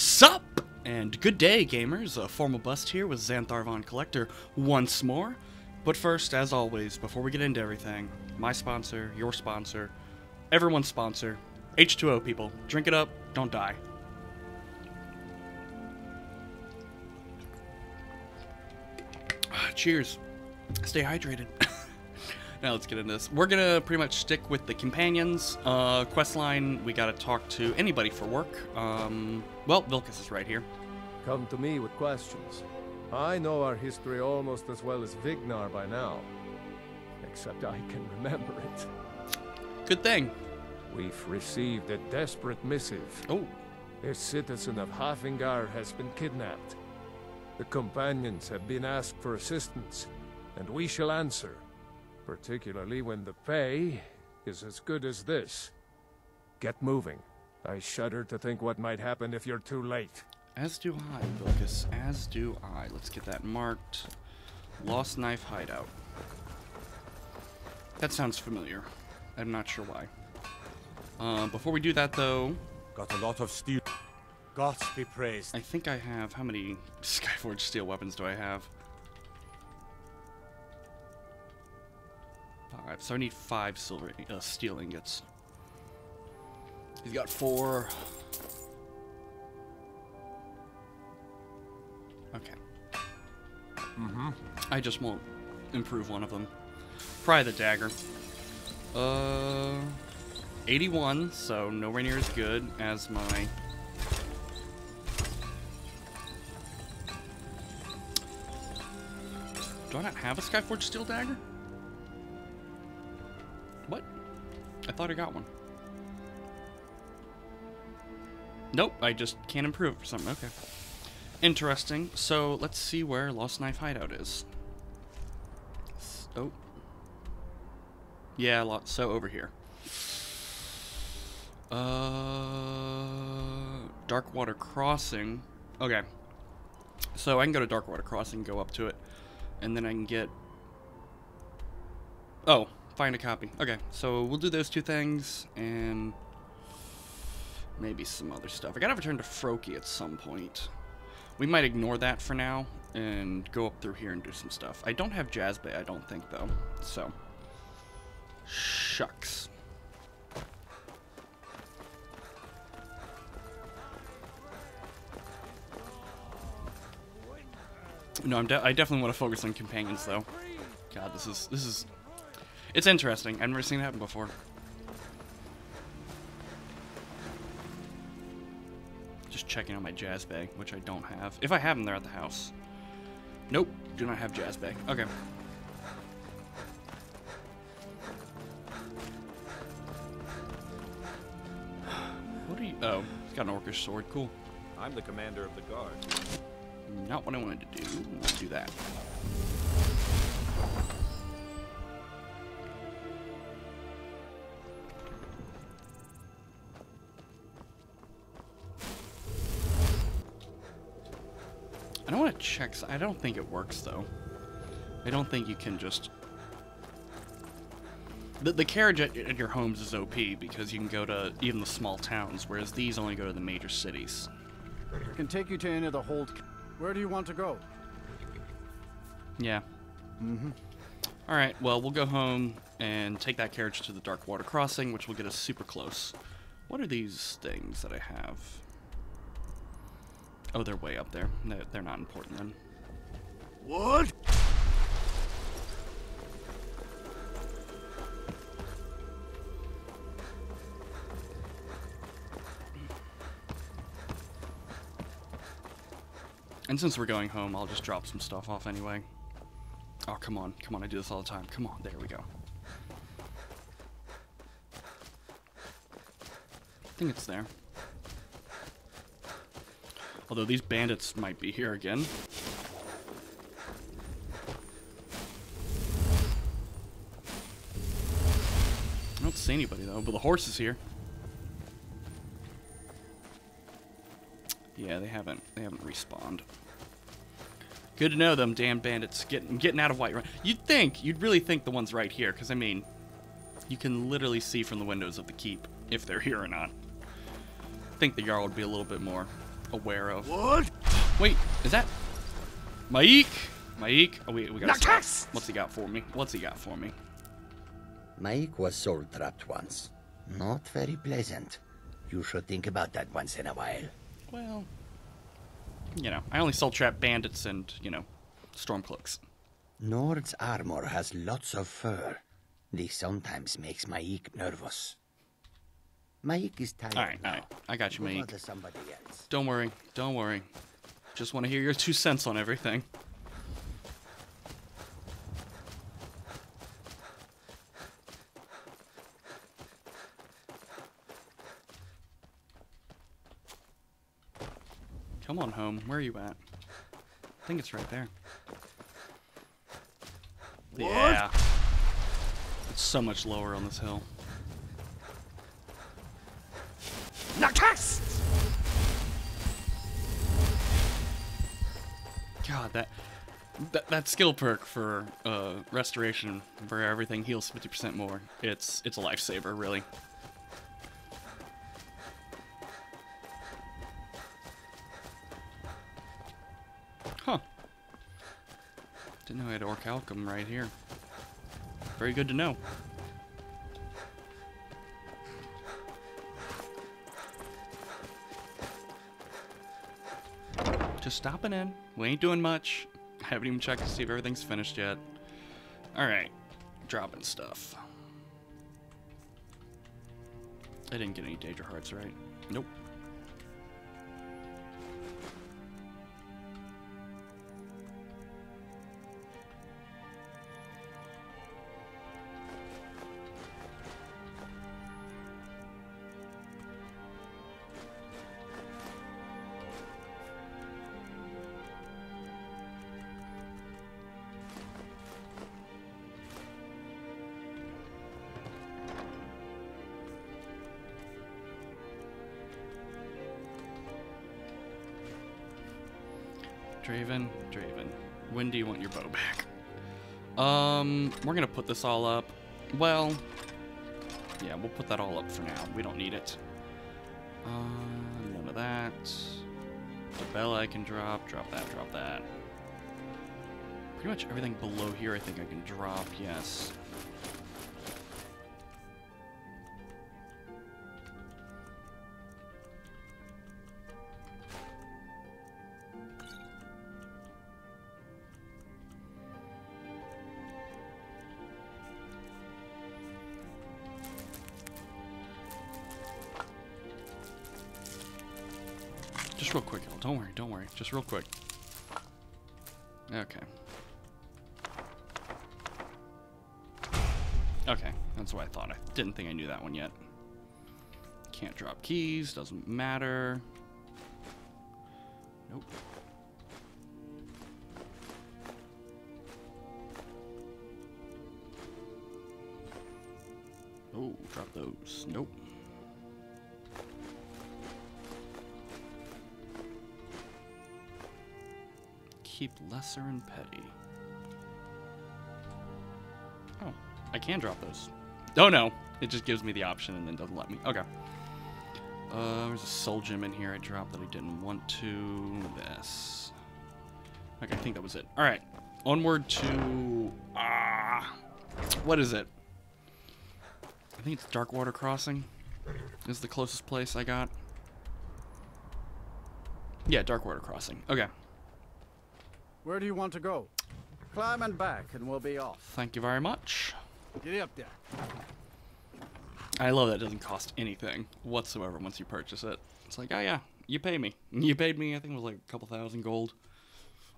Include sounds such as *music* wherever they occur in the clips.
Sup? And good day, gamers. A formal bust here with Xanathar Von Collector once more. But first, as always, before we get into everything, my sponsor, your sponsor, everyone's sponsor, H2O people. Drink it up, don't die. *sighs* Cheers. Stay hydrated. *laughs* now let's get into this. We're gonna pretty much stick with the companions. Uh, quest line, we gotta talk to anybody for work. Um, well, Vilkas is right here. Come to me with questions. I know our history almost as well as Vignar by now. Except I can remember it. Good thing. We've received a desperate missive. Oh, A citizen of Haafingar has been kidnapped. The companions have been asked for assistance, and we shall answer. Particularly when the pay is as good as this. Get moving. I shudder to think what might happen if you're too late. as do I, Vilkas. As do I. Let's get that marked. Lost Knife Hideout. That sounds familiar. I'm not sure why. Uh, before we do that, though, Got a lot of steel. Gods be praised. I think I have. How many *laughs* Skyforge steel weapons do I have? Five. So I need five silver uh, steel ingots. He's got four. Okay. Mm-hmm. I just won't improve one of them. Probably the dagger. Uh, 81, so nowhere near as good as my. Do I not have a Skyforge steel dagger? What? I thought I got one. Nope, I just can't improve for something. Okay. Interesting. So let's see where Lost Knife Hideout is. Oh. Yeah, lot. So over here. Uh, Darkwater Crossing. Okay. So I can go to Darkwater Crossing, go up to it, and then I can get. Oh, find a copy. Okay, so we'll do those two things and maybe some other stuff. I gotta return to Froki at some point. We might ignore that for now and go up through here and do some stuff. I don't have Jazbay, I don't think, though. So, shucks. No, I'm de I definitely want to focus on companions, though. God, this is this is it's interesting. I've never seen it happen before. Just checking on my jazbay, which I don't have. If I have them, they're at the house. Nope, do not have jazbay. Okay. What are you? Oh, he's got an orcish sword. Cool. I'm the commander of the guard. Not what I wanted to do. Let's do that. I don't want to check. I don't think it works though. I don't think you can just. The, the carriage at, at your homes is OP because you can go to even the small towns, whereas these only go to the major cities. I can take you to any of the hold. Where do you want to go? Yeah. Mm-hmm. All right. Well, we'll go home and take that carriage to the Dark Water Crossing, which will get us super close. What are these things that I have? Oh, they're way up there. They're, they're not important then. What? And since we're going home, I'll just drop some stuff off anyway. Oh, come on. Come on. I do this all the time. Come on. There we go. I think it's there. Although these bandits might be here again. I don't see anybody though, but the horse is here. Yeah, they haven't they haven't respawned. Good to know them damn bandits getting getting out of Whiterun. You'd think, you'd really think the one's right here, because I mean, you can literally see from the windows of the keep if they're here or not. I think the yard would be a little bit more aware of. What? Wait, is that M'aiq? M'aiq? Oh wait, we gotta. What's he got for me? What's he got for me? M'aiq was soul trapped once. Not very pleasant. You should think about that once in a while. Well, you know, I only soul trap bandits and you know, stormcloaks. Nord's armor has lots of fur. This sometimes makes M'aiq nervous. M'aiq is tired All right, now. all right, I got you, Go M'aiq. bother somebody else. Don't worry, don't worry. Just want to hear your two cents on everything. Come on home. Where are you at? I think it's right there. Yeah. It's so much lower on this hill. That that, that skill perk for uh, restoration, where everything heals 50% more, it's it's a lifesaver, really. Huh. Didn't know I had Orichalcum right here. Very good to know. Just stopping in. We ain't doing much. I haven't even checked to see if everything's finished yet. Alright. Dropping stuff. I didn't get any Daedra Hearts, right? Nope. We're gonna put this all up. Well, yeah, we'll put that all up for now. We don't need it. Uh, none of that. The bell I can drop, drop that, drop that. Pretty much everything below here I think I can drop, yes. Just real quick. Okay. Okay, that's what I thought. I didn't think I knew that one yet. Can't drop keys, doesn't matter. Nope. Oh, drop those. Nope. Keep lesser and petty. Oh, I can drop those. Oh no, it just gives me the option and then doesn't let me. Okay. Uh, there's a soul gem in here I dropped that I didn't want to. This. Okay, I think that was it. All right, onward to ah, what is it? I think it's Darkwater Crossing. Is the closest place I got. Yeah, Darkwater Crossing. Okay. Where do you want to go? Climb and back, and we'll be off. Thank you very much. Get up there. I love that it doesn't cost anything whatsoever once you purchase it. It's like, oh yeah, you pay me. *laughs* You paid me, I think it was like a couple thousand gold.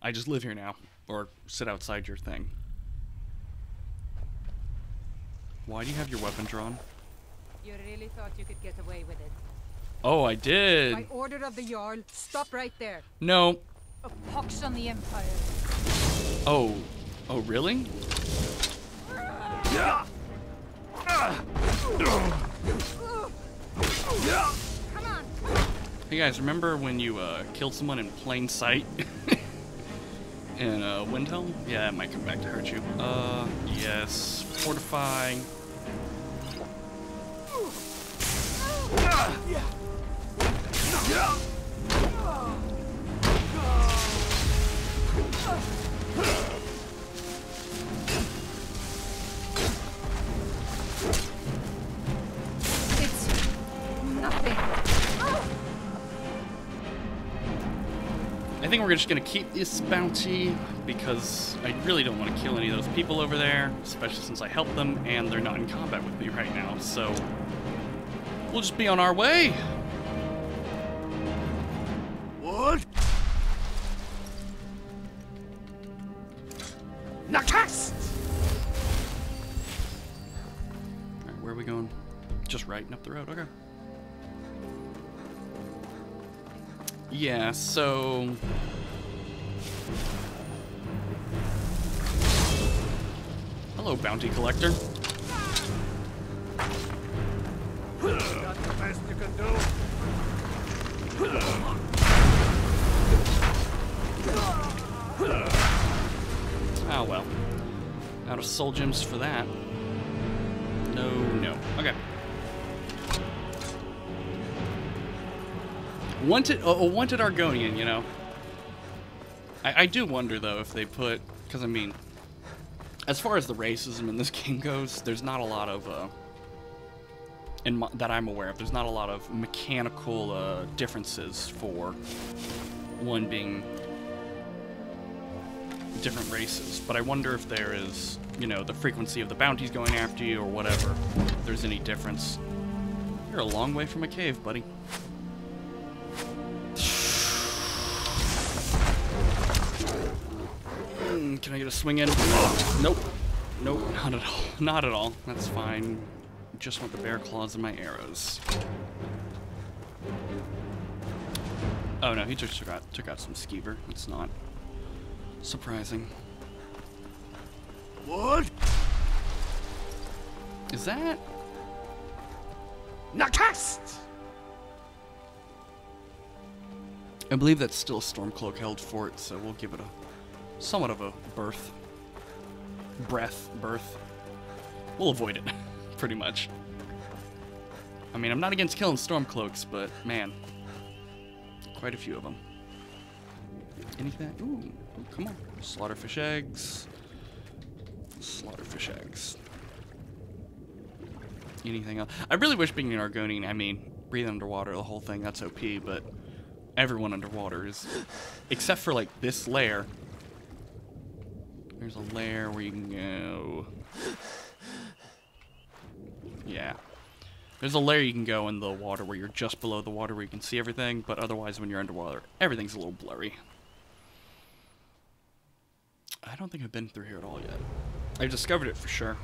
I just live here now. Or sit outside your thing. Why do you have your weapon drawn? You really thought you could get away with it? Oh, I did. By order of the Jarl, stop right there. No. A pox on the Empire. Oh. Oh, really? Come on. Hey guys, remember when you uh, killed someone in plain sight? *laughs* in uh, Windhelm? Yeah, it might come back to hurt you. Uh, yes. Fortify. Think we're just gonna keep this bounty because I really don't want to kill any of those people over there, especially since I helped them and they're not in combat with me right now. So we'll just be on our way. What? Nakas! All right, where are we going? Just right and up the road. Okay. Yeah, so Hello, bounty collector. Oh well. Out of soul gems for that. No, no. Okay. Wanted, a wanted Argonian, you know. I, I do wonder though if they put, because I mean, as far as the racism in this *laughs* game goes, there's not a lot of, uh, in my, that I'm aware of, there's not a lot of mechanical uh, differences for one being different races. But I wonder if there is, you know, the frequency of the bounties going after you or whatever. If there's any difference. You're a long way from a cave, buddy. Mm, Can I get a swing in? Nope. Nope, not at all. Not at all. That's fine. Just want the bear claws and my arrows. Oh no, he just took out took out some skeever. It's not surprising. What? Is that? Nakas! I believe that's still Stormcloak held fort, so we'll give it a somewhat of a birth. Breath, birth. We'll avoid it, *laughs* pretty much. I mean, I'm not against killing Stormcloaks, but man, quite a few of them. Anything? Ooh, ooh, come on. Slaughterfish eggs. Slaughterfish eggs. Anything else? I really wish being an Argonian, I mean, breathing underwater, the whole thing, that's OP, but everyone underwater is. Except for, like, this layer. There's a layer where you can go. Yeah. There's a layer you can go in the water where you're just below the water where you can see everything, but otherwise, when you're underwater, everything's a little blurry. I don't think I've been through here at all yet. I've discovered it for sure.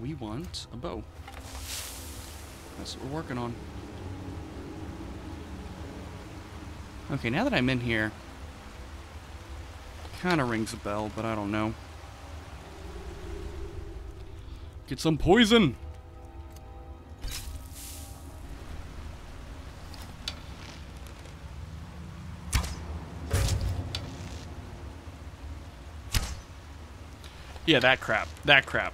We want a bow. That's what we're working on. Okay, now that I'm in here, kind of rings a bell, but I don't know. Get some poison! Yeah, that crap. That crap.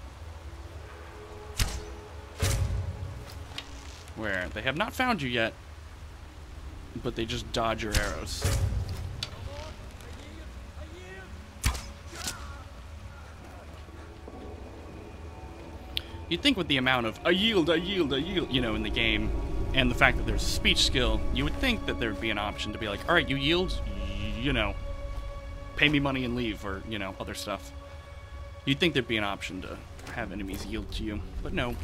Where they have not found you yet, but they just dodge your arrows. You'd think with the amount of I yield, I yield, I yield, you know, in the game, and the fact that there's a speech skill, you would think that there'd be an option to be like, all right, you yield, you know, pay me money and leave, or, you know, other stuff. You'd think there'd be an option to have enemies yield to you, but no. I'm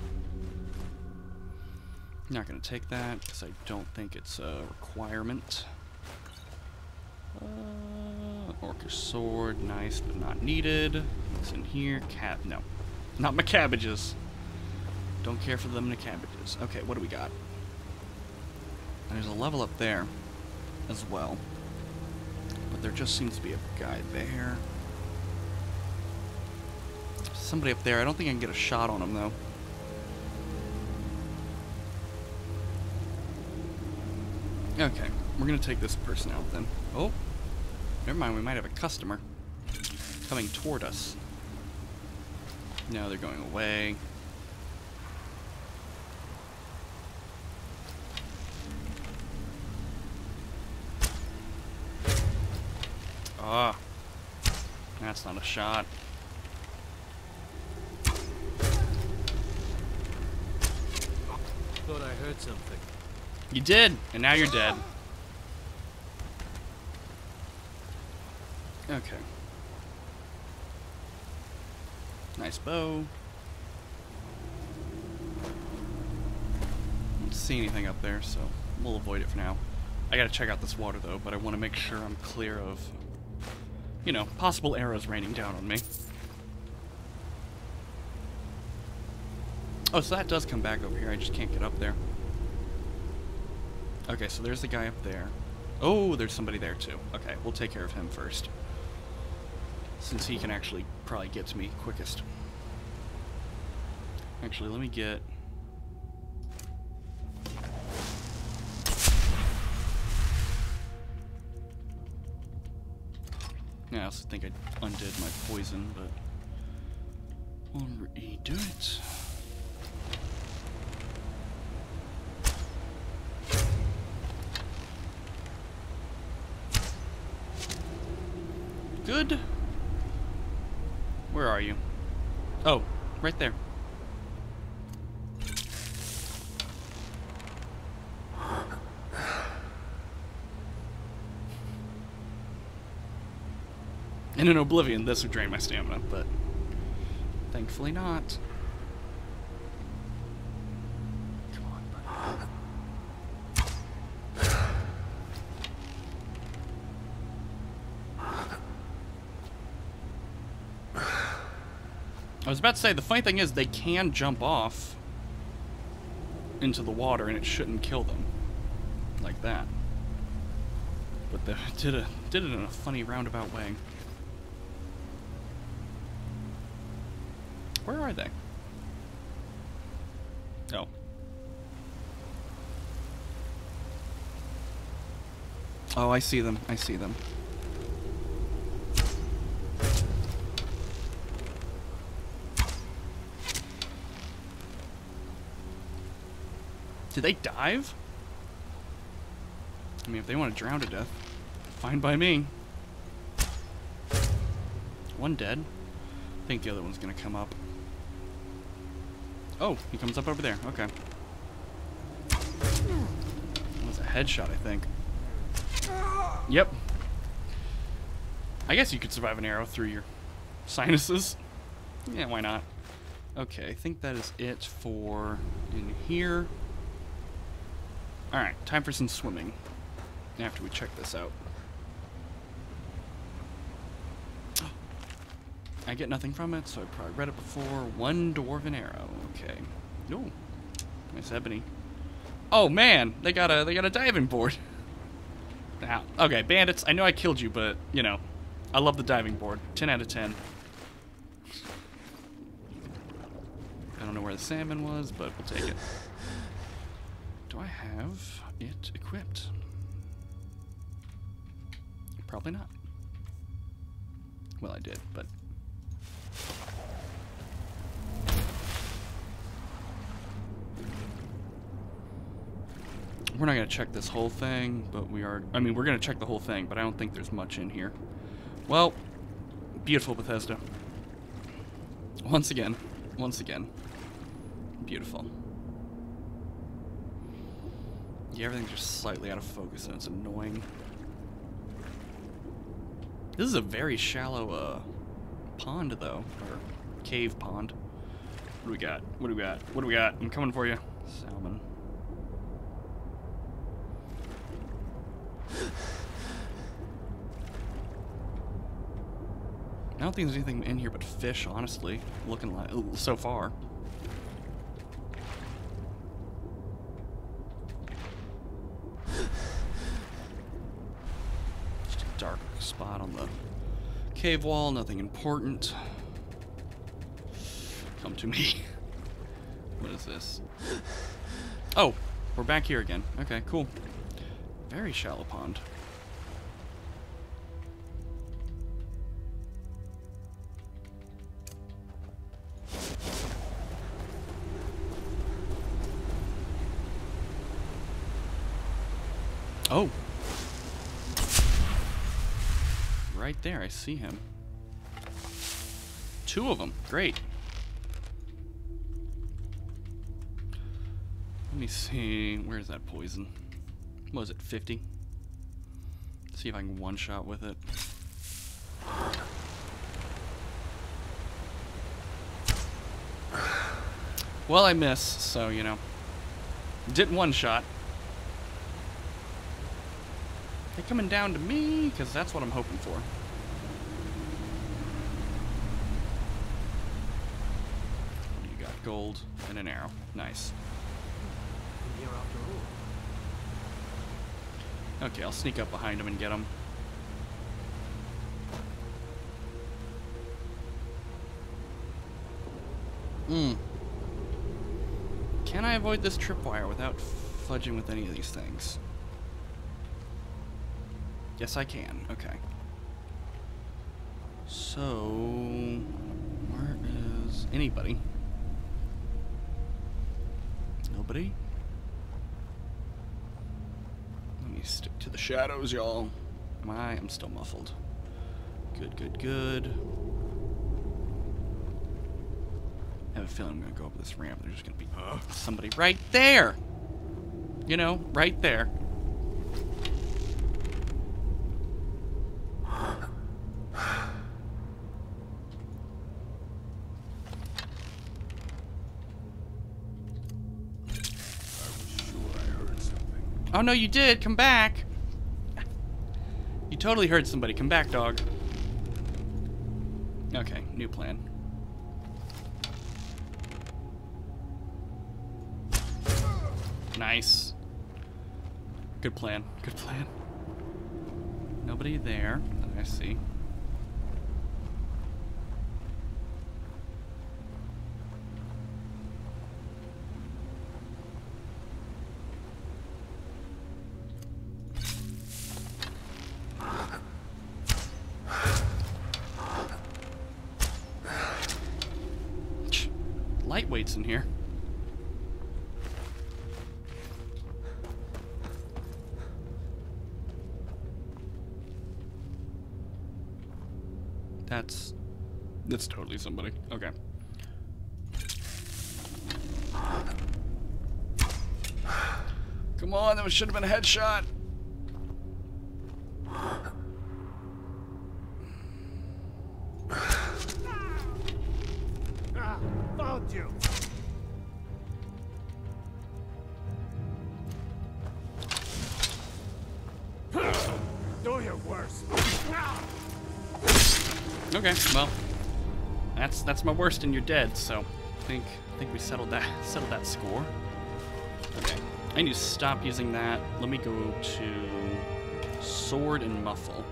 Not gonna take that, because I don't think it's a requirement. Uh, Orcish sword, nice, but not needed. What's in here? Cat, no. Not my cabbages. Don't care for them in the cabbages. Okay, what do we got? There's a level up there as well. But there just seems to be a guy there. Somebody up there. I don't think I can get a shot on him, though. Okay, we're gonna take this person out then. Oh, never mind, we might have a customer coming toward us. No, they're going away. That's not a shot. Thought I heard something. You did, and now you're dead. Okay. Nice bow. Don't see anything up there, so we'll avoid it for now. I gotta check out this water though, but I want to make sure I'm clear of you know, possible arrows raining down on me. Oh, so that does come back over here. I just can't get up there. Okay, so there's the guy up there. Oh, there's somebody there too. Okay, we'll take care of him first. Since he can actually probably get to me quickest. Actually, let me get... also think I undid my poison, but... We'll redo it. Good. Where are you? Oh, right there. And in Oblivion, this would drain my stamina, but thankfully not. I was about to say, the funny thing is they can jump off into the water and it shouldn't kill them. Like that. But they *laughs* did, a, did it in a funny roundabout way. Where are they? Oh. Oh, I see them. I see them. Did they dive? I mean, if they want to drown to death, fine by me. One dead. I think the other one's gonna come up. Oh, he comes up over there. Okay. That was a headshot, I think. Yep. I guess you could survive an arrow through your sinuses. Yeah, why not? Okay, I think that is it for in here. Alright, time for some swimming. After we check this out. I get nothing from it, so I probably read it before. One dwarven arrow. Okay. Ooh. Nice ebony. Oh man, they got a they got a diving board. *laughs* Now, okay, bandits. I know I killed you, but you know, I love the diving board. Ten out of ten. I don't know where the salmon was, but we'll take it. Do I have it equipped? Probably not. Well, I did, but We're not going to check this whole thing, but we are... I mean, we're going to check the whole thing, but I don't think there's much in here. Well, beautiful Bethesda. Once again. Once again. Beautiful. Yeah, everything's just slightly out of focus, and it's annoying. This is a very shallow, uh, pond, though. Or cave pond. What do we got? What do we got? What do we got? I'm coming for you. Salmon. I don't think there's anything in here but fish, honestly. Looking like so far. *sighs* Just a dark spot on the cave wall, nothing important. Come to me. *laughs* what is this? Oh, we're back here again. Okay, cool. Very shallow pond. Oh. Right there, I see him. Two of them. Great. Let me see. Where's that poison? What was it, 50? See if I can one-shot with it. Well, I miss, so, you know. didn't one shot. They coming down to me? Because that's what I'm hoping for. You got? Gold and an arrow. Nice. Okay, I'll sneak up behind him and get him. Hmm. Can I avoid this tripwire without fudging with any of these things? Yes, I can. Okay. So, where is anybody? Nobody? Let me stick to the shadows, y'all. Am I? I'm still muffled. Good, good, good. I have a feeling I'm gonna go up this ramp. There's just gonna be somebody right there. You know, right there. Oh no, you did. Come back. You totally heard somebody. Come back, dog. Okay, new plan. Nice. Good plan. Good plan. Nobody there I see. Lightweights in here. That's that's totally somebody. Okay. Come on, that should have been a headshot. My worst, and you're dead. So, I think I think we settled that *laughs* settled that score. Okay, I need to stop using that. Let me go to sword and muffle,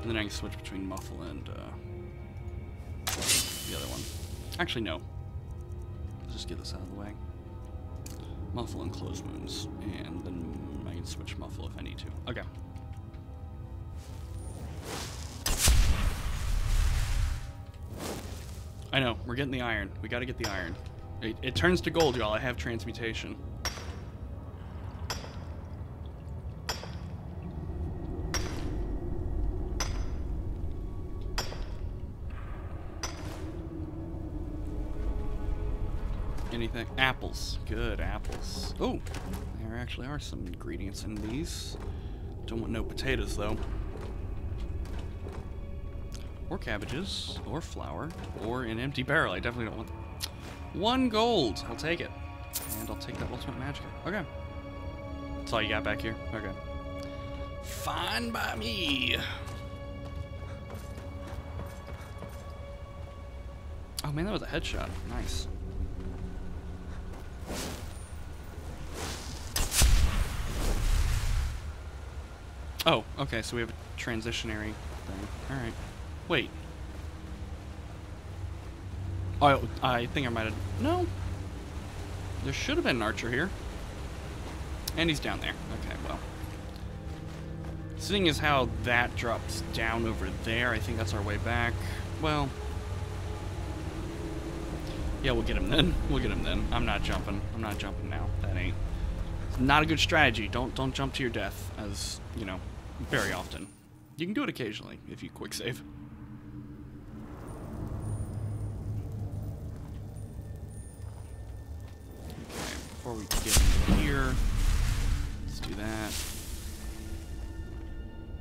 and then I can switch between muffle and uh, the other one. Actually, no. Let's just get this out of the way. Muffle and close wounds, and then I can switch muffle if I need to. Okay. I know, we're getting the iron. We gotta get the iron. It, it turns to gold, y'all. I have transmutation. Anything? Apples. Good, apples. Oh, there actually are some ingredients in these. Don't want no potatoes, though or cabbages, or flour, or an empty barrel. I definitely don't want one gold. I'll take it, and I'll take that ultimate magic. Okay, that's all you got back here. Okay, fine by me. Oh man, that was a headshot. Nice. Oh, okay, so we have a transitionary thing. Alright. Wait. Oh, I think I might have... No. There should have been an archer here. And he's down there. Okay, well. Seeing as how that drops down over there, I think that's our way back. Well... Yeah, we'll get him then. *laughs* We'll get him then. I'm not jumping. I'm not jumping now. That ain't... It's not a good strategy. Don't don't jump to your death, as, you know, very often. You can do it occasionally, if you quick save. Before we get here, let's do that.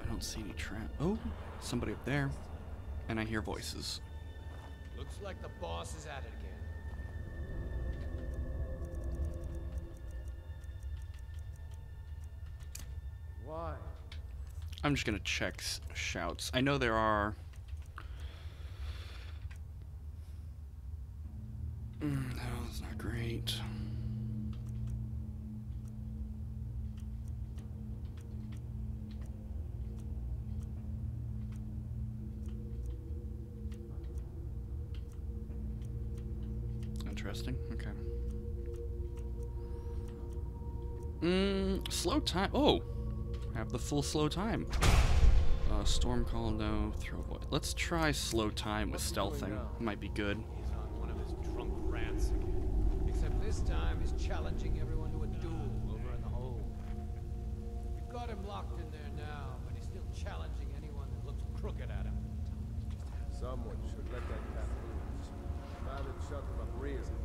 I don't see any trap. Oh, somebody up there. And I hear voices. Looks like the boss is at it again. Why? I'm just gonna check shouts. I know there are. Mm, no, that's not great. Interesting. Okay. Mm, slow time. Oh, have the full slow time. Uh, storm call, no. Throw Voice. Let's try slow time with stealthing. Might be good. He's on one of his drunk rants again. Except this time he's challenging everyone to a duel over in the hold. We've got him locked in there now, but he's still challenging anyone that looks crooked at him. Someone should let that cat loose. Bad and shut him up reason.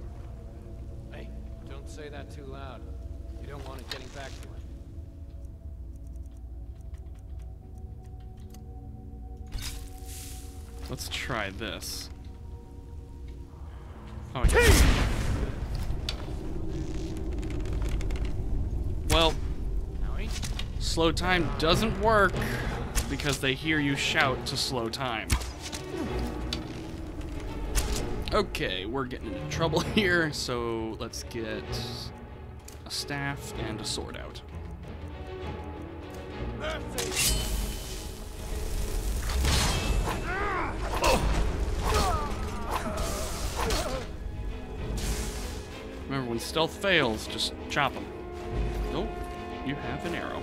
Hey, don't say that too loud. You don't want it getting back to him. Let's try this. Oh, I guess. Well, slow time doesn't work because they hear you shout to slow time. Okay, we're getting into trouble *laughs* here, so let's get a staff and a sword out. Remember, when stealth fails, just chop them. Oh, you have an arrow.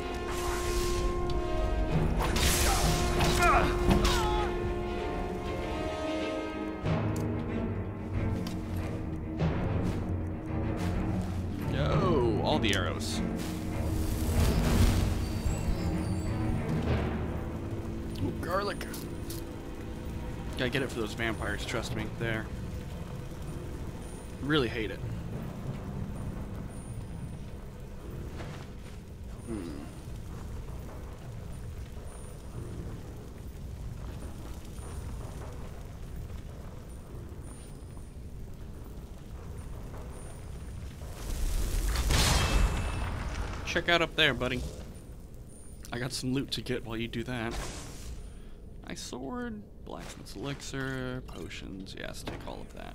Gotta get it for those vampires, trust me. There. Really hate it. Hmm. Check out up there, buddy. I got some loot to get while you do that. Nice sword, blacksmith's elixir, potions. Yes, take all of that.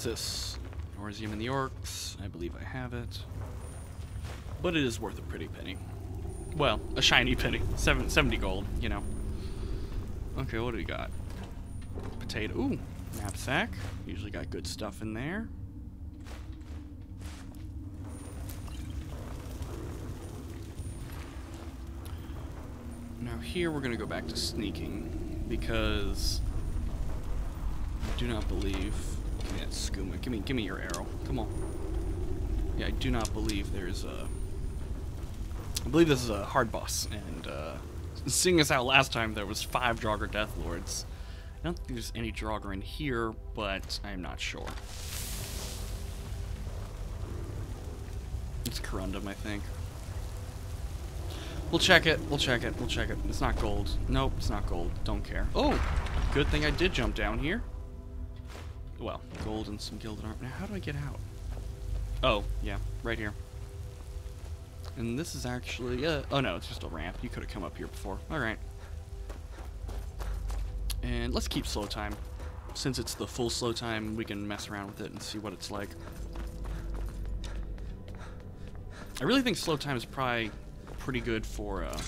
Is this? Orsinium and the Orcs. I believe I have it. But it is worth a pretty penny. Well, a shiny penny. Seven, 70 gold, you know. Okay, what do we got? Potato. Ooh, knapsack. Usually got good stuff in there. Now here we're gonna go back to sneaking because I do not believe. Give me that skooma. Give me, give me your arrow. Come on. Yeah, I do not believe there's a. I believe this is a hard boss, and uh, seeing as how last time there was five Draugr Death Lords, I don't think there's any Draugr in here, but I'm not sure. It's Corundum, I think. We'll check it. We'll check it. We'll check it. It's not gold. Nope, it's not gold. Don't care. Oh, good thing I did jump down here. Well, gold and some gilded armor. Now, how do I get out? Oh, yeah, right here. And this is actually, uh, oh no, it's just a ramp. You could have come up here before. All right. And let's keep slow time. Since it's the full slow time, we can mess around with it and see what it's like. I really think slow time is probably pretty good for uh,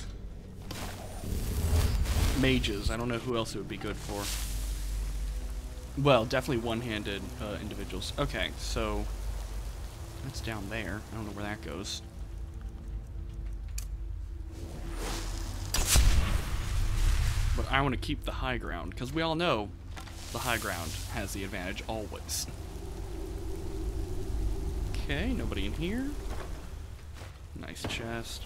mages. I don't know who else it would be good for. Well, definitely one-handed uh, individuals. Okay, so That's down there. I don't know where that goes. But I want to keep the high ground, because we all know the high ground has the advantage always. Okay, nobody in here. Nice chest.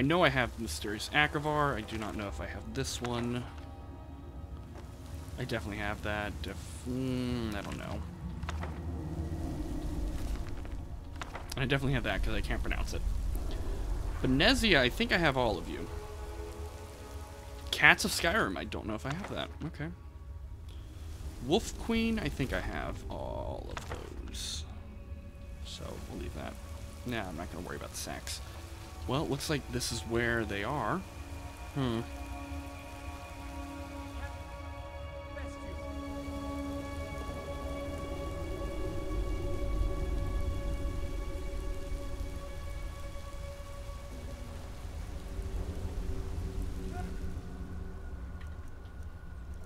I know I have Mysterious Akavir. I do not know if I have this one. I definitely have that. Def mm, I don't know. I definitely have that because I can't pronounce it. Barenziah, I think I have all of you. Cats of Skyrim, I don't know if I have that. Okay. Wolf Queen, I think I have all of those. So we'll leave that. Nah, I'm not going to worry about the sacks. Well, it looks like this is where they are. Hmm.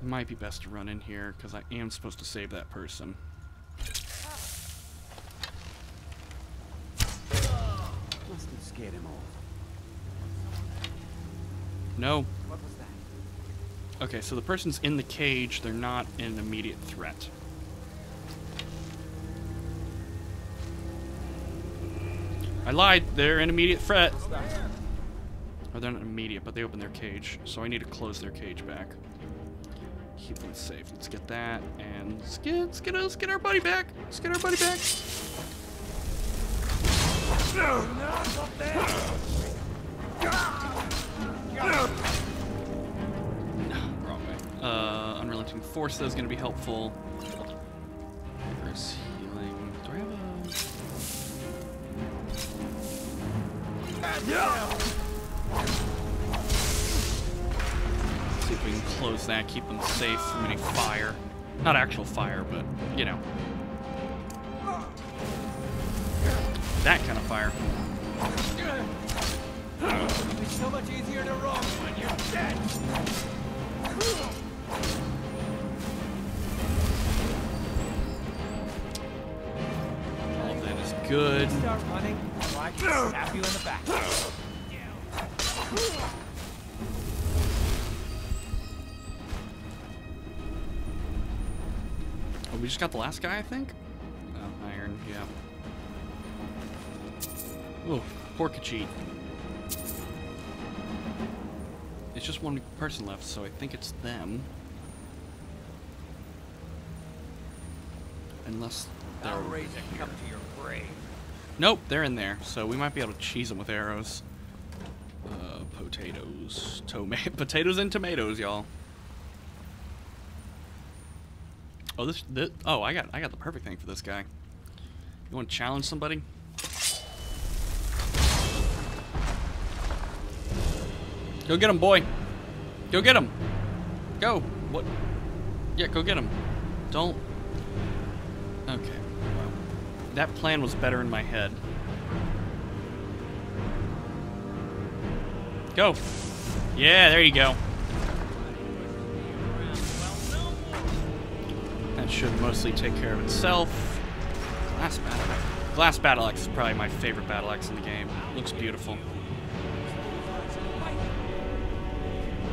Might be best to run in here, because I am supposed to save that person. Must have scared him off. No. What was that? Okay, so the person's in the cage. They're not an immediate threat. I lied. They're an immediate threat. Or oh, they're not immediate, but they open their cage. So I need to close their cage back. Keep them safe. Let's get that, and let's get, let's get, let's get our buddy back. Let's get our buddy back. Uh, Unrelenting Force, though, is going to be helpful. Vigorous Healing. Do I have a... See if we can close that, keep them safe from any fire. Not actual fire, but, you know. That kind of fire. So much easier to roll when you're dead. All that is good. Start running, or I can stab you in the back. Oh, we just got the last guy, I think? Oh, iron, yeah. Oh, pork It's just one person left, so I think it's them. Unless they're... I'll raise and come to your grave. Nope, they're in there, so we might be able to cheese them with arrows. Uh, potatoes. Toma *laughs* potatoes and tomatoes, y'all. Oh, this, this. Oh, I got, I got the perfect thing for this guy. You want to challenge somebody? Go get him, boy. Go get him. Go. What? Yeah, go get him. Don't. Okay. Well, that plan was better in my head. Go. Yeah, there you go. That should mostly take care of itself. Glass battle. Glass battle axe is probably my favorite battle axe in the game. Looks beautiful.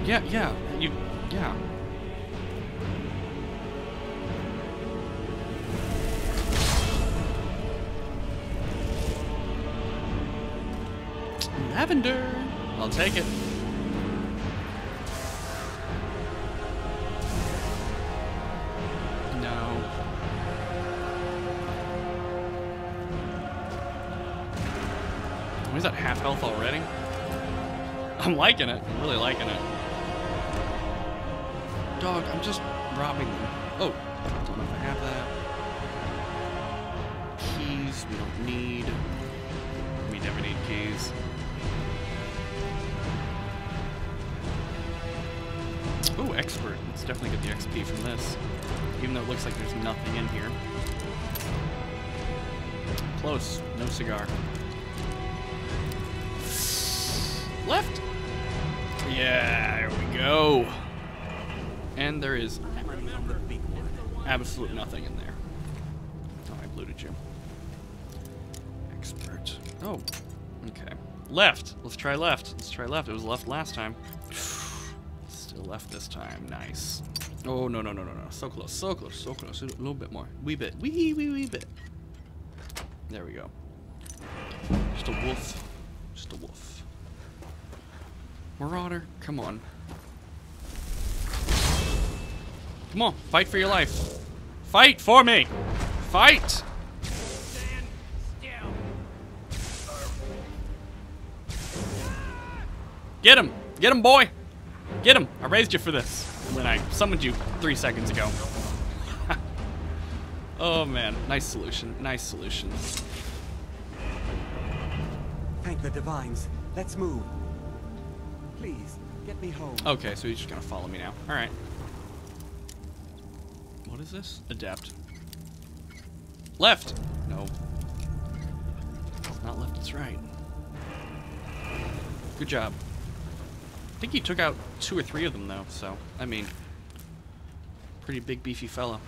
Yeah, yeah, you, yeah. Lavender. I'll take it. No. He's at half health already. I'm liking it. I'm really liking it. Dog, I'm just robbing them. Oh, don't know if I have that. Keys we don't need. We never need keys. Oh, expert. Let's definitely get the XP from this. Even though it looks like there's nothing in here. Close. No cigar. Left? Yeah, there we go. And there is absolute nothing in there. Oh, I looted you. Expert. Oh, okay. Left. Let's try left. Let's try left. It was left last time. *sighs* Still left this time. Nice. Oh, no, no, no, no, no. So close, so close, so close. A little bit more. Wee bit. Wee, wee, wee bit. There we go. Just a wolf. Just a wolf. Marauder, come on. Come on, fight for your life. Fight for me! Fight! Get him! Get him, boy! Get him! I raised you for this when I summoned you three seconds ago. *laughs* oh man, nice solution. Nice solution. Thank the divines. Let's move. Please, get me home. Okay, so he's just gonna follow me now. Alright. What is this? Adept. Left! No. Not left, it's right. Good job. I think he took out two or three of them, though, so, I mean, pretty big, beefy fella.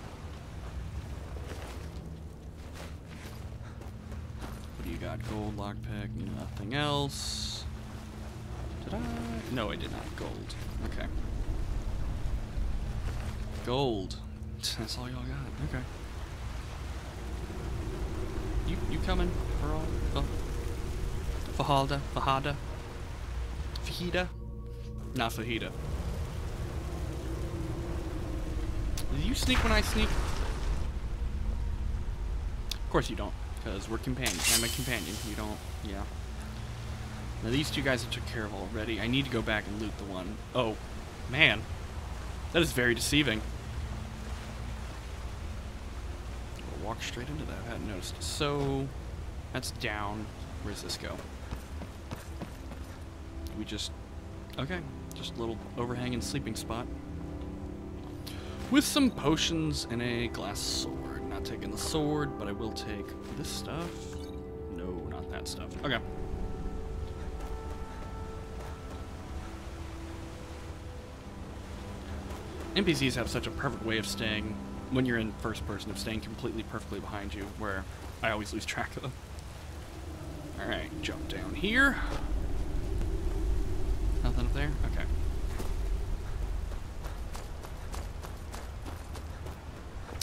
What do you got? Gold, lockpick, nothing else. Did I? No, I did not. Gold. Okay. Gold. That's all y'all got. Okay. You you coming for all? Oh. Fajalda? Fajada? Fajita? Not fajita. Do you sneak when I sneak? Of course you don't, because we're companions. I'm a companion. You don't. Yeah. Now these two guys I took care of already. I need to go back and loot the one. Oh, man. That is very deceiving. Straight into that. I hadn't noticed. So, that's down. Where's this go? We just... Okay. Just a little overhanging sleeping spot. With some potions and a glass sword. Not taking the sword, but I will take this stuff. No, not that stuff. Okay. NPCs have such a perfect way of staying, when you're in first person, of staying completely perfectly behind you, where I always lose track of them. Alright, jump down here. Nothing up there? Okay.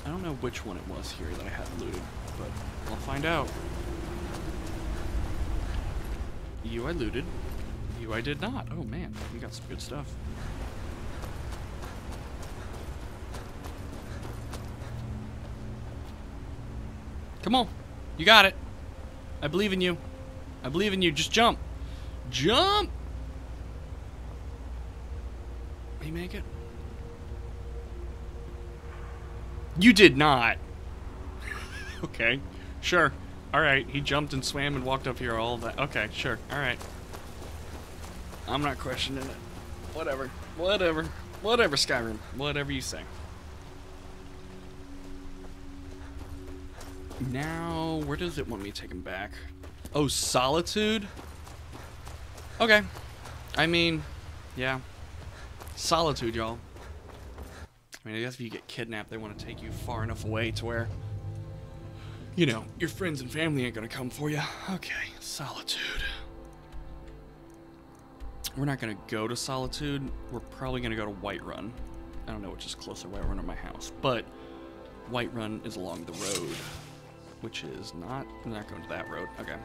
I don't know which one it was here that I had looted, but I'll find out. You I looted. You I did not. Oh man, you got some good stuff. Come on. You got it. I believe in you. I believe in you. Just jump. Jump! He make it? You did not. *laughs* okay. Sure. Alright. He jumped and swam and walked up here all that. Okay, sure. Alright. I'm not questioning it. Whatever. Whatever. Whatever, Skyrim. Whatever you say. Now, where does it want me to take him back? Oh, Solitude? Okay. I mean, yeah. Solitude, y'all. I mean, I guess if you get kidnapped, they want to take you far enough away to where, you know, your friends and family ain't gonna come for you. Okay, Solitude. We're not gonna go to Solitude. We're probably gonna go to Whiterun. I don't know which is closer, Whiterun or my house, but Whiterun is along the road, which is not. I'm not going to that road. Okay.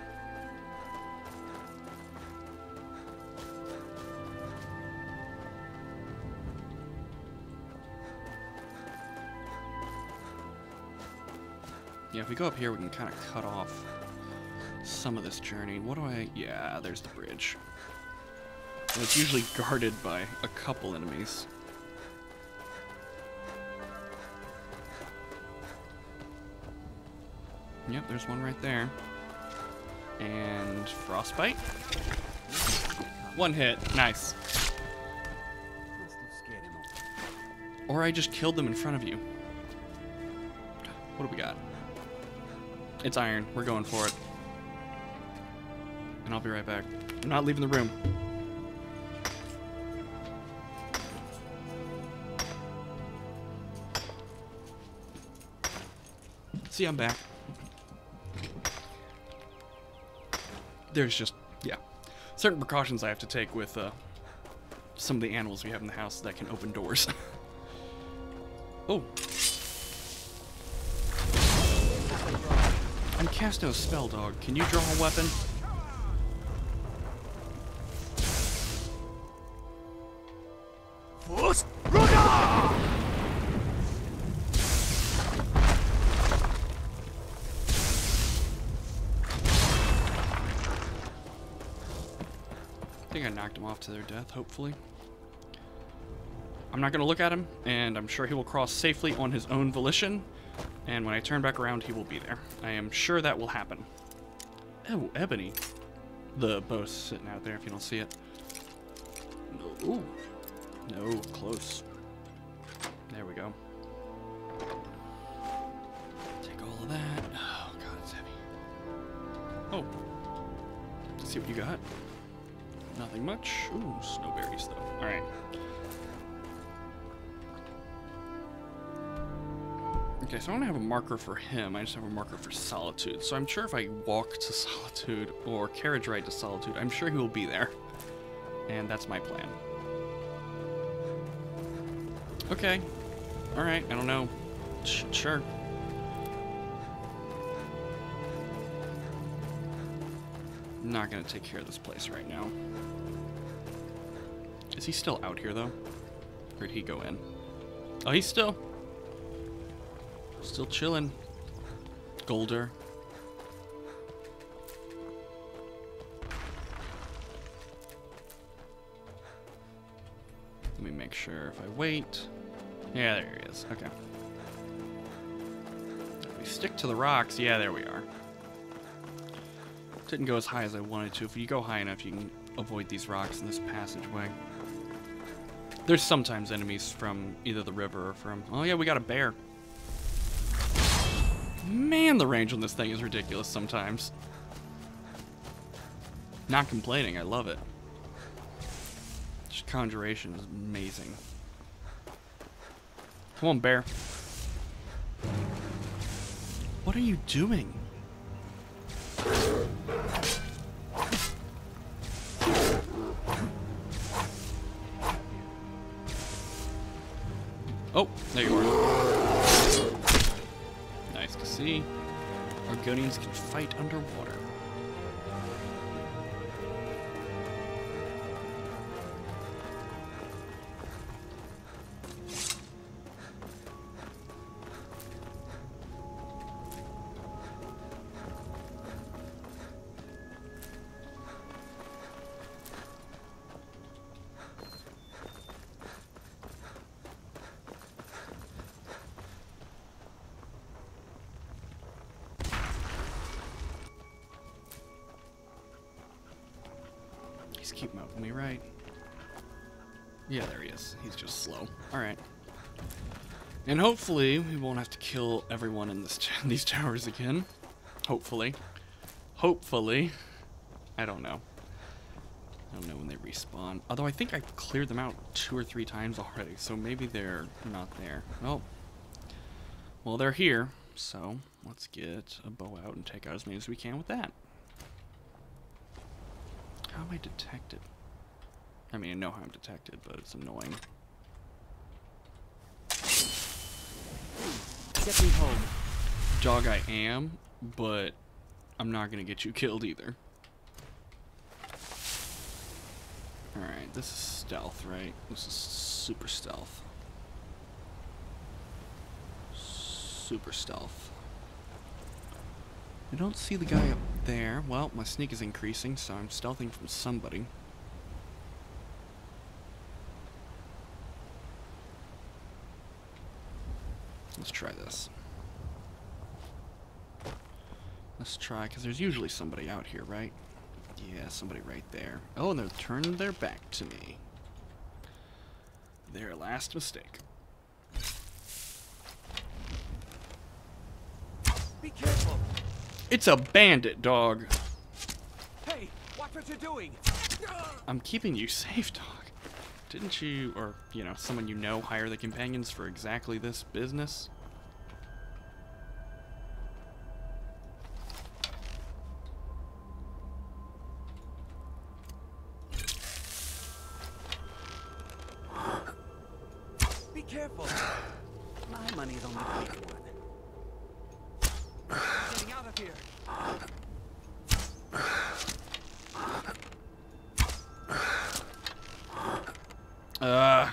Yeah, if we go up here, we can kind of cut off some of this journey. What do I... Yeah, there's the bridge. And it's usually guarded by a couple enemies. Yep, there's one right there. And frostbite. One hit. Nice. Or I just killed them in front of you. What do we got? It's iron. We're going for it. And I'll be right back. I'm not leaving the room. See, I'm back. There's just, yeah, certain precautions I have to take with uh, some of the animals we have in the house that can open doors. *laughs* oh. I'm casting a spell, dog. Can you draw a weapon? Knocked them off to their death, hopefully. I'm not going to look at him, and I'm sure he will cross safely on his own volition. And when I turn back around, he will be there. I am sure that will happen. Oh, Ebony. The bow's sitting out there if you don't see it. No, ooh. No, close. There we go. Take all of that. Oh, God, it's heavy. Oh. Let's see what you got. Nothing much. Ooh, snowberries, though. Alright. Okay, so I don't have a marker for him. I just have a marker for Solitude. So I'm sure if I walk to *laughs* Solitude or carriage ride to Solitude, I'm sure he will be there. And that's my plan. Okay. Alright, I don't know. Sh sure. Not gonna take care of this place right now. Is he still out here, though? Where'd he go in? Oh, he's still... Still chilling. Golder. Let me make sure if I wait. Yeah, there he is. Okay. If we stick to the rocks, yeah, there we are. Didn't go as high as I wanted to. If you go high enough, you can avoid these rocks in this passageway. There's sometimes enemies from either the river or from... Oh yeah, we got a bear. Man, the range on this thing is ridiculous sometimes. Not complaining, I love it. Just conjuration is amazing. Come on, bear. What are you doing? Oh, there you are. Nice to see. Argonians can fight underwater. Just slow. Alright. And hopefully, we won't have to kill everyone in this *laughs* these towers again. Hopefully. Hopefully. I don't know. I don't know when they respawn. Although I think I've cleared them out two or three times already, so maybe they're not there. Oh. Well, they're here, so let's get a bow out and take out as many as we can with that. How am I detected? I mean, I know how I'm detected, but it's annoying. Get me home. Dog, I am, but I'm not gonna get you killed either. Alright, this is stealth, right? This is super stealth. Super stealth. I don't see the guy up there. Well, my sneak is increasing, so I'm stealthing from somebody. Let's try this. Let's try, because there's usually somebody out here, right? Yeah, somebody right there. Oh, and they're turning their back to me. Their last mistake. Be careful! It's a bandit, dog! Hey, watch what you're doing! I'm keeping you safe, dog. Didn't you, or, you know, someone you know hire the companions for exactly this business? Be careful! My money's on the big one. Getting out of here! Uh.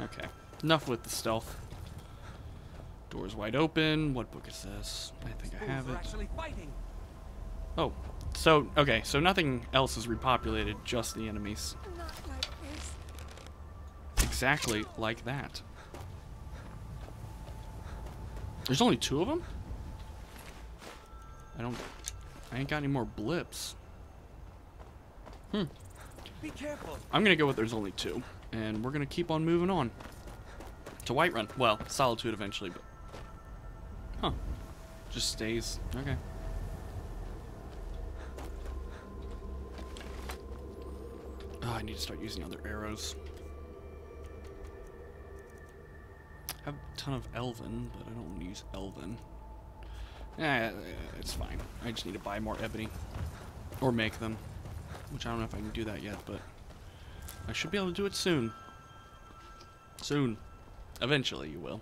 Okay. Enough with the stealth. Door's wide open. What book is this? I think I have it. Oh. So, okay, so nothing else is repopulated, just the enemies. Like. Exactly like that. There's only two of them? I don't... I ain't got any more blips. Hmm. Be careful! I'm gonna go with there's only two. And we're gonna keep on moving on. To Whiterun. Well, Solitude eventually, but... Huh. Just stays. Okay. Oh, I need to start using other arrows. I have a ton of Elven, but I don't want to use Elven. Eh, it's fine. I just need to buy more ebony. Or make them. Which I don't know if I can do that yet, but... I should be able to do it soon. Soon. Eventually, you will.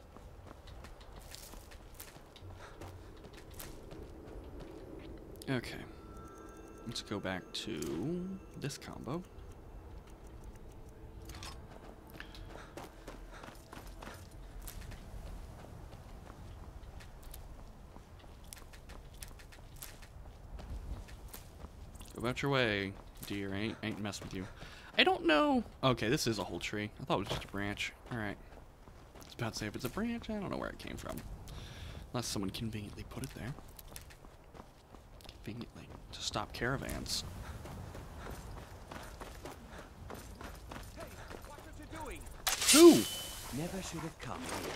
Okay. Let's go back to this combo. Go about your way, dear. Ain't ain't mess with you. I don't know. Okay, this is a whole tree. I thought it was just a branch. All right. About to say if it's a branch, I don't know where it came from, unless someone conveniently put it there. Conveniently to stop caravans. Hey, watch what you're doing! Who? Never should have come here.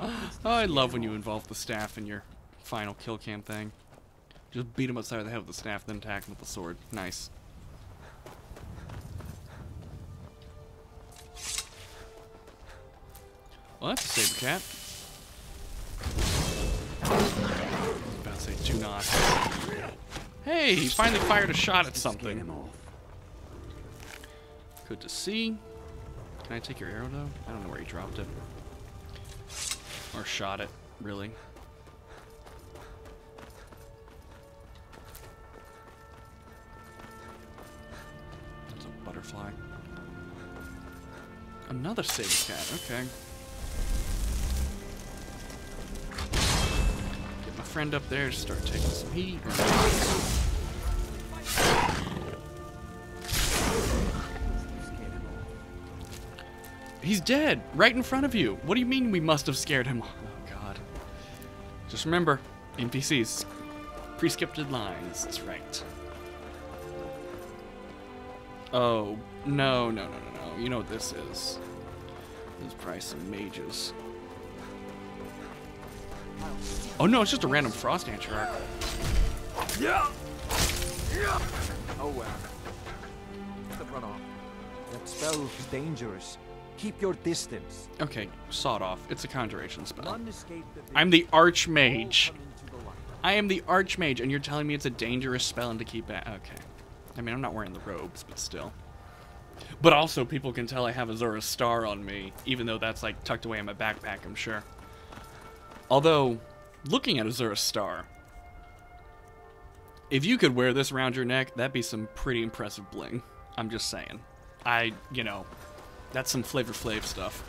*gasps* Oh, I love when you involve the staff in your final kill cam thing. Just beat him upside the head with the staff, then attack him with the sword. Nice. Well, that's a saber cat. About to say do not. Hey, he finally fired a shot at something. Good to see. Can I take your arrow though? I don't know where he dropped it. Or shot it, really. That's a butterfly. Another saber cat, okay. Friend up there to start taking some heat. He's dead, right in front of you. What do you mean we must have scared him? Oh god. Just remember, NPCs. Prescripted lines, that's right. Oh, no, no, no, no, no. You know what this is. This is probably some mages. Oh no, it's just a random frost archer. Oh well. The run off. That spell is dangerous. Keep your distance. Okay, sawed off. It's a conjuration spell. The I'm the archmage. All come into the light. I am the Archmage, and you're telling me it's a dangerous spell and to keep at. Okay. I mean, I'm not wearing the robes, but still. But also, people can tell I have Azura's star on me, even though that's like tucked away in my backpack, I'm sure. Although, looking at Azura's star, if you could wear this around your neck, that'd be some pretty impressive bling. I'm just saying. I, you know, that's some Flavor Flav stuff.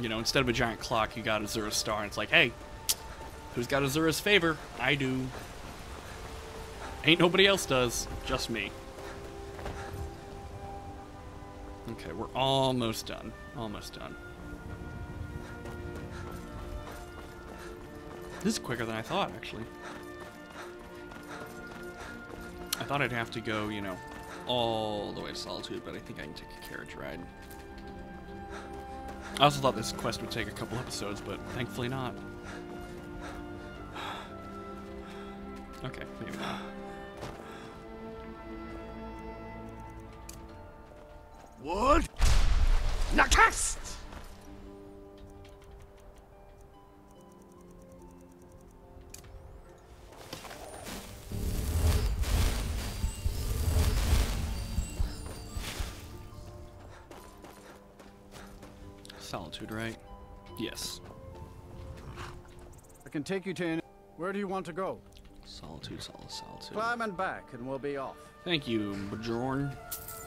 You know, instead of a giant clock, you got Azura's star, and it's like, hey, Who's got Azura's favor? I do. Ain't nobody else does. Just me. Okay, we're almost done. Almost done. This is quicker than I thought, actually. I thought I'd have to go, you know, all the way to Solitude, but I think I can take a carriage ride. I also thought this quest would take a couple episodes, but thankfully not. Okay, maybe not. What? Take you to any... Where do you want to go? Solitude, solitude, solitude. Climb and back, and we'll be off. Thank you, Bjorn.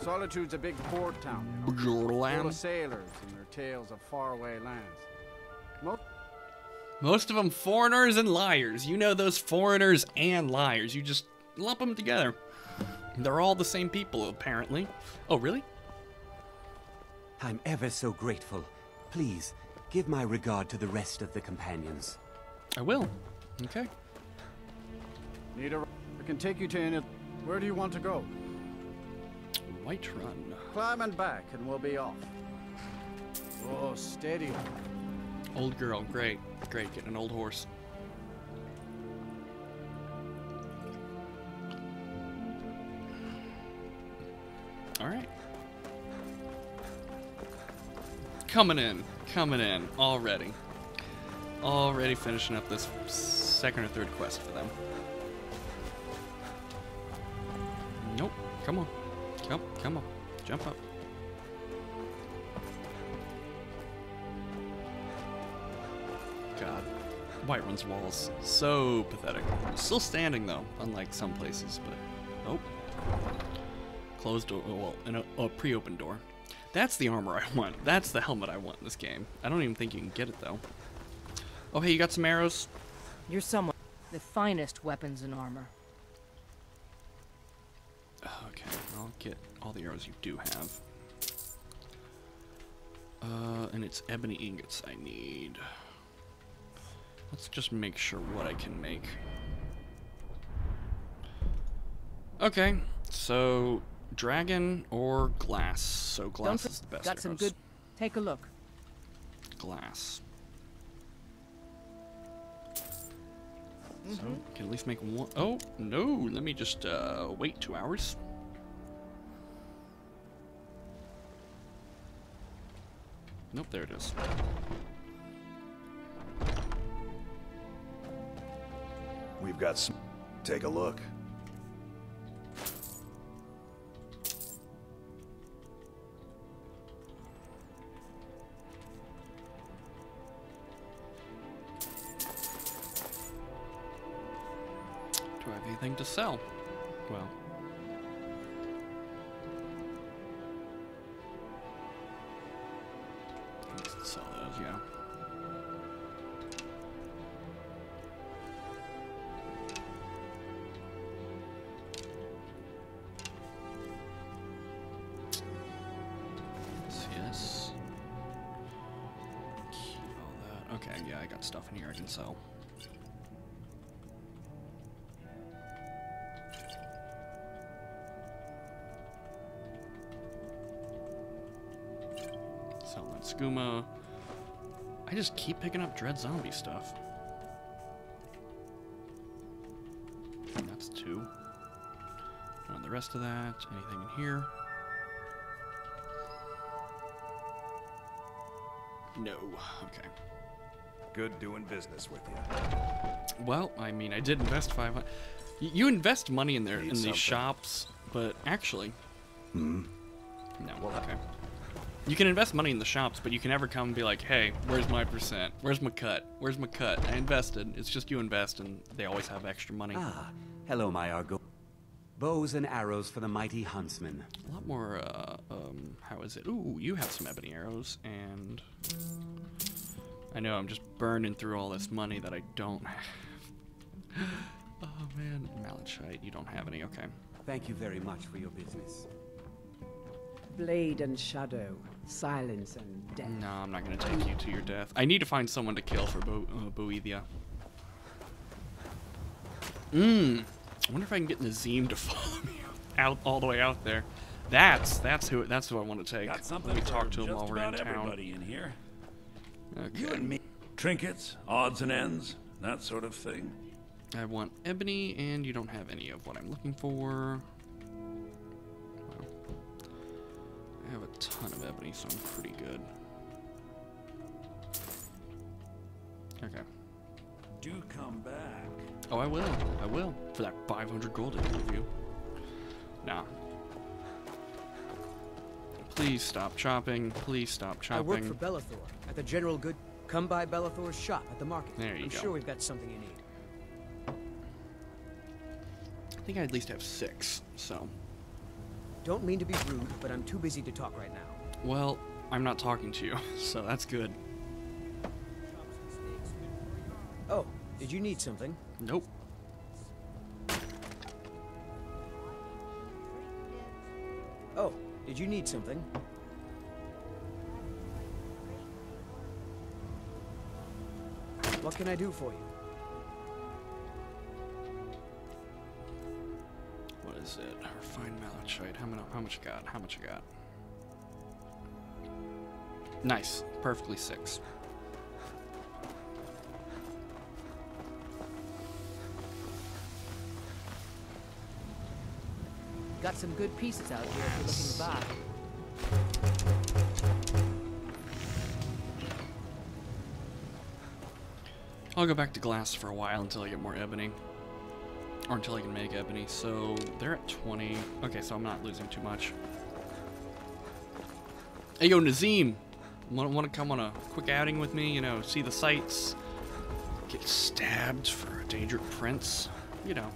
Solitude's a big port town, you know, full of sailors and their tales of faraway lands. Mo- Most of them foreigners and liars. You know those foreigners and liars. You just lump them together. They're all the same people, apparently. Oh, really? I'm ever so grateful. Please, give my regard to the rest of the companions. I will. Okay. Need a... I can take you to any... Where do you want to go? Whiterun. Climb and back, and we'll be off. Oh, steady. Old girl. Great. Great. Getting an old horse. Alright. Coming in. Coming in. Already. Already finishing up this second or third quest for them. Nope. Come on. Come, come on. Jump up. God. Whiterun's walls. So pathetic. Still standing though, unlike some places, but nope. Closed door, oh, well, in a, a pre-open door. That's the armor I *laughs* want. That's the helmet I want in this game. I don't even think you can get it though. Oh hey, you got some arrows? You're someone. The finest weapons and armor. Okay, I'll get all the arrows you do have. Uh, and it's ebony ingots I need. Let's just make sure what I can make. Okay, so dragon or glass. So glass Don't is the best. got some good. Take a look. glass. So Mm-hmm. can at least make one oh no! Let me just uh, wait two hours. Nope, there it is. We've got some. Take a look. Anything to sell? Well. Sell those, yeah. Yes. Okay, yeah, I got stuff in here I can sell. Skooma. I just keep picking up dread zombie stuff. And that's two. And the rest of that, anything in here? No. Okay. Good doing business with you. Well, I mean, I did invest five hundred. You invest money in there Need in these shops, but actually, Hmm. no. Well, Okay. You can invest money in the shops, but you can never come and be like, "Hey, where's my percent? Where's my cut? Where's my cut? I invested." It's just you invest, and they always have extra money. Ah, hello, my Argo. Bows and arrows for the mighty huntsman. A lot more. Uh, um, how is it? Ooh, you have some ebony arrows, and I know I'm just burning through all this money that I don't have. *laughs* oh man, malachite. You don't have any. Okay. Thank you very much for your business. Blade and shadow, silence and death. No, I'm not gonna take you to your death. I need to find someone to kill for Bo uh, Boethiah. Mmm. I wonder if I can get Nazim to *laughs* follow me out all the way out there. That's that's who that's who I want to take. Got something Let me talk to him while we're in town. everybody in here. Okay. You and me. Trinkets, odds and ends, that sort of thing. I want ebony, and you don't have any of what I'm looking for. I have a ton of ebony, so I'm pretty good. Okay. Do come back. Oh, I will. I will. For that 500 gold I gave you. Nah. Please stop chopping. Please stop chopping. I work for Belethor at the General Good. Come by Belethor's shop at the market. There you I'm go. sure we've got something you need. I think I at least have six, so. Don't mean to be rude, but I'm too busy to talk right now. Well, I'm not talking to you, *laughs* so that's good. Oh, did you need something? Nope. Oh, did you need something? What can I do for you? Is it? Refined malachite. How much? How much I got? How much I got? Nice. Perfectly six. Got some good pieces out here if you're looking to buy. I'll go back to glass for a while until I get more ebony. Or until I can make ebony. So they're at 20. Okay, so I'm not losing too much. Hey, yo, Nazim. Want, want to come on a quick outing with me? You know, see the sights? Get stabbed for a dangerous prince? You know,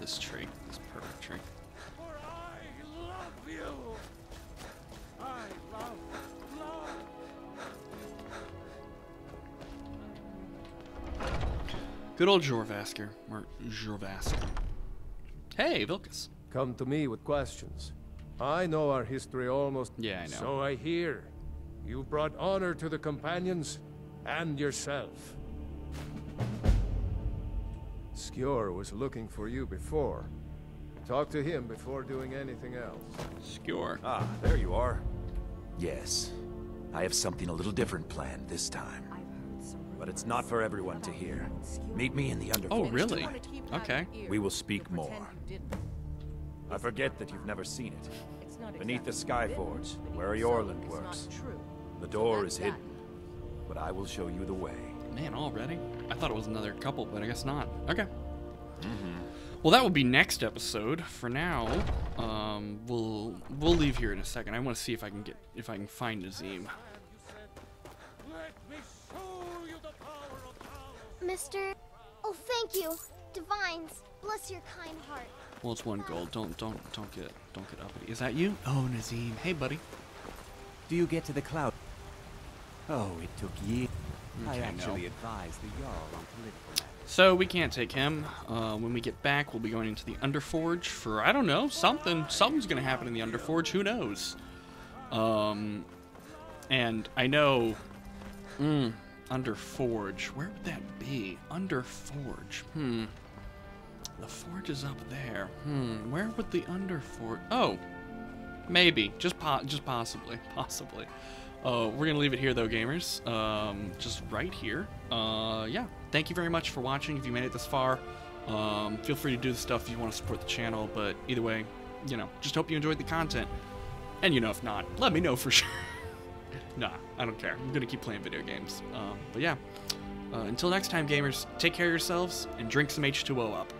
this tree. This perfect tree. Good old Jorrvaskr. Or Jorrvaskr. Hey, Vilkas. Come to me with questions. I know our history almost. Yeah, I know. So I hear. You brought honor to the companions and yourself. Skjor was looking for you before. Talk to him before doing anything else. Skjor. Ah, there you are. Yes. I have something a little different planned this time. But it's not for everyone to hear. Meet me in the Underforge. Oh, really? Okay. We will speak more. I forget that you've never seen it. Beneath the Skyforge, where Eorlund works. The door is hidden, but I will show you the way. Man, already? I thought it was another couple, but I guess not. Okay. Well, that will be next episode. For now, um, we'll we'll leave here in a second. I want to see if I can get if I can find Nazim. Mister. Oh, thank you. Divines, bless your kind heart. Well, it's one gold. Don't don't don't get don't get uppity. Is that you? Oh, Nazim. Hey, buddy. Do you get to the cloud? Oh, it took years. I actually no. advised the Jarl on political matters. So we can't take him. Uh, when we get back, we'll be going into the Underforge for I don't know something. Something's gonna happen in the Underforge. Who knows? Um, and I know. Mm, Underforge. Where would that be? Under Forge. Hmm. The forge is up there. Hmm. Where would the Under Forge... Oh, maybe. Just po- just possibly. *laughs* Possibly. Uh, we're gonna leave it here though, gamers. Um, just right here. Uh, yeah. Thank you very much for watching. If you made it this far, um, feel free to do the stuff if you want to support the channel. But either way, you know, just hope you enjoyed the content. And you know, if not, let me know for *laughs* sure. Nah, I don't care. I'm gonna keep playing video games. Um, but yeah. Uh, until next time, gamers, take care of yourselves and drink some H2O up.